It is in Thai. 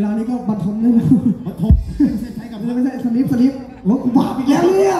วลานี้ก็บัรทมเลยนะบัรทมใช้กับไม่ใช่สลิปสลิปโอ้กูบาปอีกแล้วเนี่ย